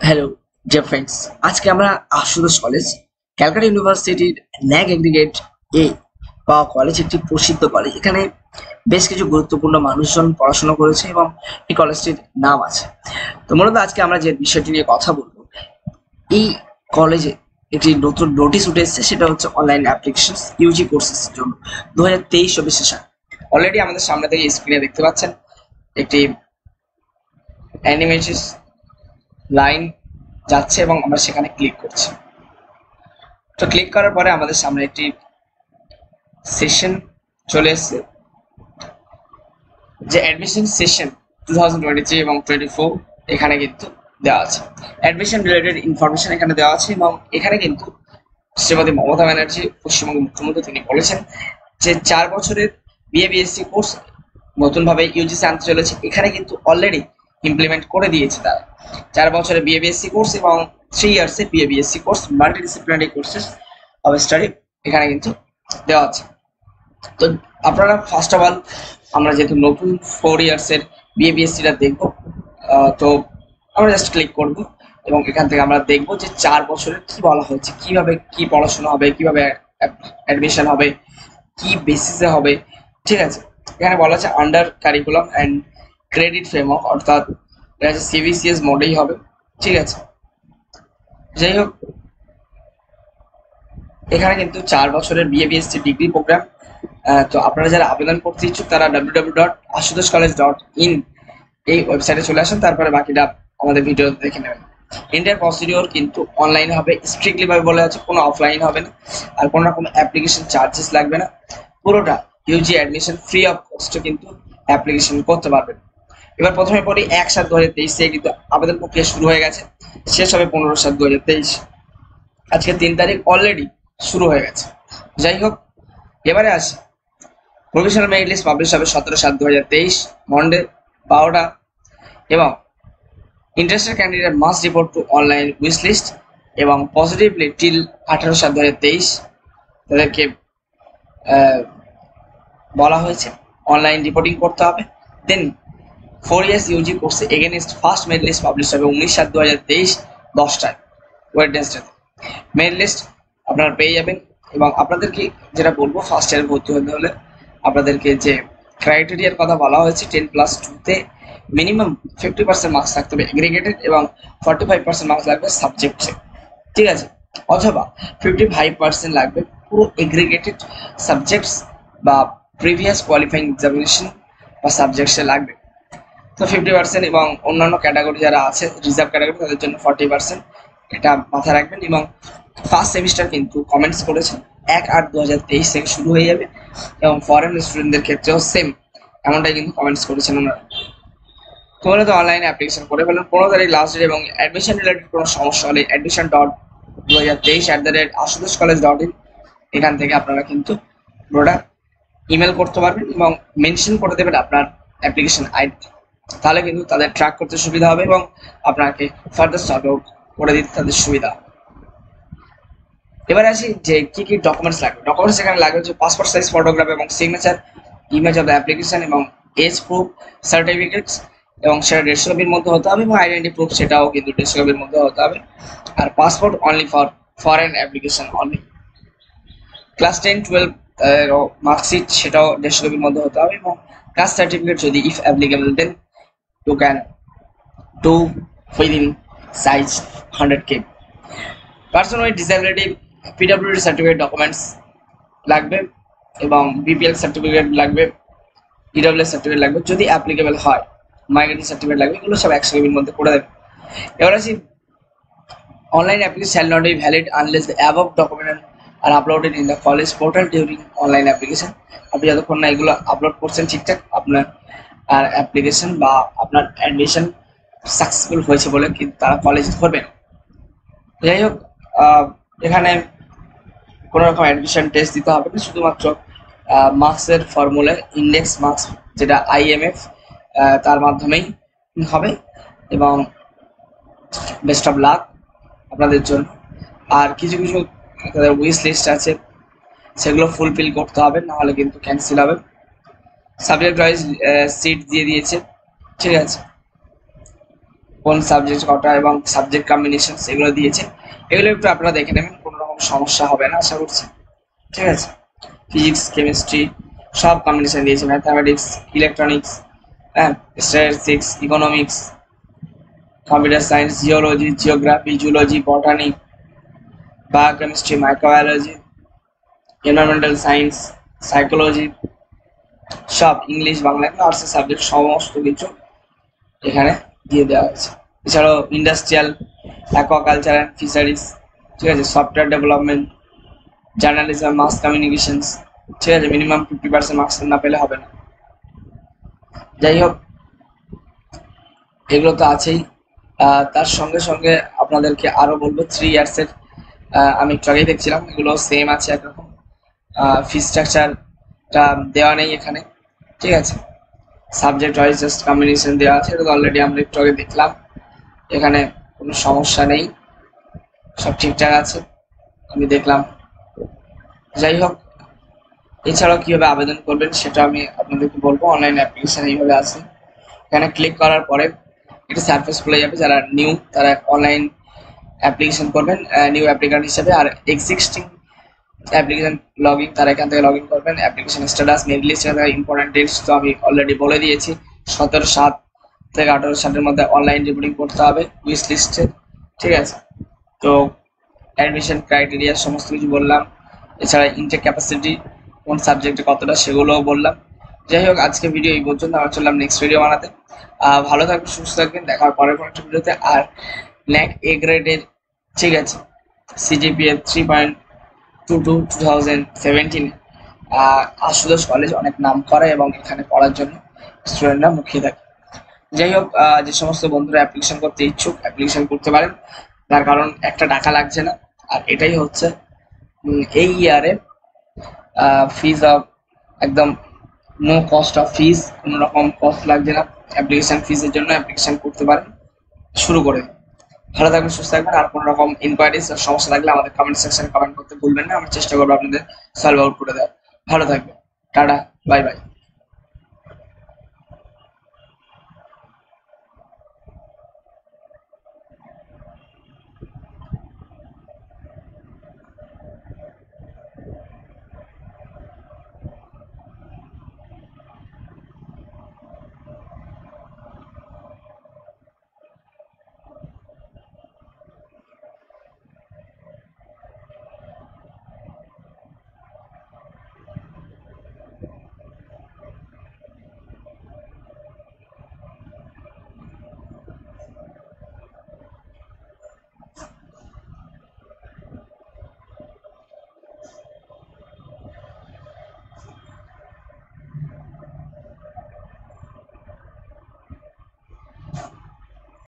Hello dear friends আজকে আমরা Ashutosh college Calcutta ইউনিভার্সিটির ন্যাক এগ্রিগেট এ পাওয়া কলেজ একটি প্রসিদ্ধ কলেজ এখানে বেশ কিছু গুরুত্বপূর্ণ মানুষজন পড়াশোনা করেছে এবং এই কলেজটির নাম আছে। তো মূলত আজকে আমরা যে বিষয়টি নিয়ে কথা বলব, এই কলেজে একটি নতুন নোটিশ উঠে এসেছে, সেটা হচ্ছে অনলাইন অ্যাপ্লিকেশন ইউজি কোর্সেস জন্য। দু হাজার তেইশ চব্বিশ অলরেডি আমাদের সামনে থেকে স্ক্রিনে দেখতে পাচ্ছেন, একটি অ্যানিমেটেড লাইন যাচ্ছে এবং আমরা সেখানে ক্লিক করছি। তো ক্লিক করার পরে আমাদের সামনে একটি সেশন চলে এসছে, যে admission session two thousand twenty three এবং টোয়েন্টি ফোর এখানে কিন্তু দেওয়া আছে। অ্যাডমিশন রিলেটেড ইনফরমেশন এখানে দেওয়া আছে এবং এখানে কিন্তু শ্রীমতী মমতা ব্যানার্জি, পশ্চিমবঙ্গের মুখ্যমন্ত্রী তিনি বলেছেন যে চার বছরের বিএ বিএসসি কোর্স নতুনভাবে ইউজিসি আনতে চলেছে। এখানে কিন্তু অলরেডি ইমপ্লিমেন্ট করে দিয়েছে তারা। চার বছরের বিএ বিএসসি কোর্স এবং three ইয়ার্সে BA BSc course multidisciplinary courses of study এখানে কিন্তু দেওয়া আছে। তো আপনারা ফার্স্ট অফ অল আমরা যেহেতু নতুন ফোর ইয়ার্সের বিএ বিএসসিটা দেখব তো আমরা জাস্ট ক্লিক করব এবং এখান থেকে আমরা দেখব যে চার বছরের কি বলা হয়েছে, কীভাবে কি পড়াশোনা হবে, কীভাবে অ্যাডমিশন হবে, কি বেসিসে হবে, ঠিক আছে? এখানে বলা আছে under curriculum and credit framework অর্থাৎ এটা হচ্ছে সিবিসিএস মোডেই হবে, ঠিক আছে? যাই হোক, এখানে কিন্তু চার বছরের বিএ বিএসসি ডিগ্রি প্রোগ্রাম তো আপনারা যারা আবেদন করতে ইচ্ছুক, তারা W W dot Ashutosh college dot in এই ওয়েবসাইটে চলে আসেন, তারপরে বাকিটা আমাদের ভিডিও দেখে নেবেন। ইন্ডিয়ার প্রসিডিওর কিন্তু অনলাইন হবে স্ট্রিক্টলি ভাবে বলা আছে, কোনো অফলাইন হবে না, আর কোনো রকম অ্যাপ্লিকেশন চার্জেস লাগবে না। পুরোটা ইউজি অ্যাডমিশন ফ্রি অফ কস্টে কিন্তু অ্যাপ্লিকেশন করতে পারবেন। এবার প্রথমে পড়ি এক সাত দু হাজার তেইশ থেকে কিন্তু আবেদন প্রক্রিয়া শুরু হয়ে গেছে। শেষ হবে পনেরো সাত দু হাজার তেইশ। আজকে তিন তারিখ অলরেডি শুরু হয়ে গেছে। যাই হোক, এবারে আসি। প্রফেশনাল মেরিট লিস্ট পাবলিশ হবে সতেরো সাত দু হাজার তেইশ মন্ডে বারোটা। এবং interested candidate must report to online wish list এবং পজিটিভলি টিল আঠারো সাত দু হাজার তেইশ। তাদেরকে বলা হয়েছে। অনলাইন রিপোর্টিং করতে হবে। দেন ফোর ইয়ার্স ইউজি কোর্সে against first merit list publish হবে উনিশ সাত দু হাজার তেইশ দশটায় ওয়েডনেসডে মেরিট লিস্ট আপনারা পেয়ে যাবেন এবং আপনাদেরকে যেটা বলব ফার্স্ট ইয়ার ভর্তি হতে হলে আপনাদেরকে যে ক্রাইটেরিয়ার কথা বলা হয়েছে টেন প্লাস টুতে মিনিমাম ফিফটি পার্সেন্ট মার্কস থাকতে হবে এগ্রিগেটেড এবং ফর্টি ফাইভ পার্সেন্ট মার্কস লাগবে সাবজেক্টে ঠিক আছে? অথবা ফিফটি ফাইভ পার্সেন্ট লাগবে পুরো এগ্রিগেটেড সাবজেক্টস বা প্রিভিয়াস কোয়ালিফাইং এক্সামিনেশন বা সাবজেক্টসে লাগবে। তো ফিফটি পার্সেন্ট এবং অন্যান্য ক্যাটাগরি যারা আছে রিজার্ভ ক্যাটাগরি তাদের জন্য ফর্টি পার্সেন্ট এটা মাথায় রাখবেন এবং ফার্স্ট সেমিস্টার কিন্তু কমেন্টস করেছেন, এক আট দু হাজার তেইশ থেকে শুরু হয়ে যাবে এবং ফরেন স্টুডেন্টদের ক্ষেত্রেও সেম এমনটাই কিন্তু কমেন্টস করেছেন ওনারা। তোমরা তো অনলাইনে অ্যাপ্লিকেশন করে ফেলেন। পনেরো তারিখ লাস্ট ডেট এবং অ্যাডমিশন রিলেটেড কোনো সমস্যা হলে অ্যাডমিশন ডট দু হাজার তেইশ at the rate Ashutosh college dot in এখান থেকে আপনারা কিন্তু পুরোটা ইমেল করতে পারবেন এবং মেনশন করে দেবেন আপনার অ্যাপ্লিকেশন আইডি তাহলে কিন্তু তাদের ট্র্যাক করতে সুবিধা হবে এবং আপনাকে ফার্দার সর্ট আউট করে দিতে তাদের সুবিধা এবারে আসি যে কি কি ডকুমেন্টস লাগবে। ডকুমেন্টস এখানে লাগবে হচ্ছে পাসপোর্ট সাইজ ফটোগ্রাফ এবং signature image of the application এবং এজ প্রুফ সার্টিফিকেটস এবং সেটা দেড়শো মধ্যে হতে হবে এবং আইডেন্টি প্রুফ সেটাও কিন্তু দেড়শো মধ্যে হতে হবে। আর passport only for foreign application only class ten twelve marksheet সেটাও দেড়শো কপির মধ্যে হতে হবে এবং কাস্ট সার্টিফিকেট যদি if applicable then can do within size hundred K person with disability PWD certificate documents লাগবে এবং বিপিএল সার্টিফিকেট লাগবে ইডব্লিউ সার্টিফিকেট লাগবে, যদি অ্যাপ্লিকেবল হয় মাইগ্রেশন সার্টিফিকেট লাগবে, এগুলো সব একশো কেবির মধ্যে করে দেবে। এবার আসি online application shall not be valid unless the above document are uploaded in the college portal during online application আপনি যতক্ষণ না এগুলো আপলোড করছেন ঠিকঠাক, আপনার আর অ্যাপ্লিকেশন বা আপনার অ্যাডমিশন সাকসেসফুল হয়েছে বলে কিন্তু তারা কলেজ ধরবে না। যাই হোক এখানে কোনো রকম অ্যাডমিশন টেস্ট দিতে হবে না, শুধুমাত্র মার্কসের ফর্মুলা ইন্ডেক্স মার্কস যেটা আইএমএফ তার মাধ্যমেই হবে এবং বেস্ট অফ লাক আপনাদের জন্য। আর কিছু কিছু তাদের উইশ লিস্ট আছে, সেগুলো ফুলফিল করতে হবে না হলে কিন্তু ক্যান্সেল হবে। সাবজেক্ট ওয়াইজ সিট দিয়ে দিয়েছে। ঠিক আছে? কোন সাবজেক্ট কটা এবং সাবজেক্ট কম্বিনেশন এগুলো দিয়েছে। এগুলো একটু আপনারা দেখে নেবেন, কোনো রকম সমস্যা হবে না, আশা করছি। ঠিক আছে? ফিজিক্স কেমিস্ট্রি সব কম্বিনেশন দিয়েছে। ম্যাথামেটিক্স ইলেকট্রনিক্স হ্যাঁ statistics economics computer science geology geography zoology botany biochemistry microbiology environmental science psychology সব ইংলিশ, বাংলা আর্টসের সাবজেক্ট সমস্ত কিছু এখানে দিয়ে দেওয়া হয়েছে। এছাড়াও ইন্ডাস্ট্রিয়াল অ্যাকোয়াকালচার অ্যান্ড ফিশারিজ ঠিক আছে? Software development journalism mass communications ঠিক আছে? মিনিমাম ফিফটি পার্সেন্ট মার্কস না পেলে হবে না। যাই হোক, এগুলো তো আছেই। তার সঙ্গে সঙ্গে আপনাদেরকে আরও বলব থ্রি ইয়ার্সের আমি একটু আগেই দেখছিলাম এগুলো সেম আছে একরকম। ফি স্ট্রাকচারটা দেওয়া নেই এখানে, ঠিক আছে? সাবজেক্ট ওয়াইজ জাস্ট কম্বিনেশন দেওয়া আছে এটা অলরেডি আমরা একটু আগে দেখলাম। এখানে কোনো সমস্যা নেই, সব ঠিকঠাক আছে, আমি দেখলাম। যাই হোক, এছাড়াও কীভাবে আবেদন করবেন সেটা আমি আপনাদেরকে বলব অনলাইন অ্যাপ্লিকেশন এইভাবে আছে। এখানে ক্লিক করার পরে একটা সার্ফেস খুলে যাবে, যারা নিউ তারা অনলাইন অ্যাপ্লিকেশন করবেন নিউ অ্যাপ্লিকেন্ট হিসেবে। আর এক্সিস্টিং অ্যাপ্লিকেশন লগ ইন তারা এখান থেকে লগ ইন করবেন application status merit list important dates তো আমি অলরেডি বলে দিয়েছি, সতেরো, সাত থেকে আঠারো সালের মধ্যে অনলাইন রিপোর্টিং করতে হবে উইশ লিস্টে ঠিক আছে? তো অ্যাডমিশন ক্রাইটেরিয়া সমস্ত কিছু বললাম, এছাড়া ইনটেক ক্যাপাসিটি কোন সাবজেক্টে কতটা সেগুলোও বললাম। যাই হোক, আজকে ভিডিও এই পর্যন্ত আমরা চললাম নেক্সট ভিডিও বানাতে। ভালো থাকবেন, সুস্থ থাকবেন, দেখা হবে পরের কোনো একটা ভিডিওতে আর ন্যাক এ গ্রেডের ঠিক আছে CGPA three point two two two thousand Ashutosh college অনেক নাম করে এবং এখানে পড়ার জন্য স্টুডেন্টরা মুখিয়ে থাকে। যাই হোক যে সমস্ত বন্ধুরা অ্যাপ্লিকেশন করতে ইচ্ছুক অ্যাপ্লিকেশন করতে পারেন। তার কারণ একটা টাকা লাগছে না। আর এটাই হচ্ছে এই ইয়ারে ফিজ অফ একদম নো কস্ট অফ ফিজ কোনো রকম কস্ট লাগছে না। অ্যাপ্লিকেশন ফিজের জন্য অ্যাপ্লিকেশন করতে পারেন। শুরু করে। ভালো থাকবেন, সুস্থ থাকবেন। আর কোনো রকম ইনকোয়ারিজ সমস্যা থাকলে আমাদের কমেন্ট সেকশনে কমেন্ট করতে ভুলবেন না। আমরা চেষ্টা করব আপনাদের সলভ আউট করে দেওয়ার। ভালো থাকবেন। Tata bye bye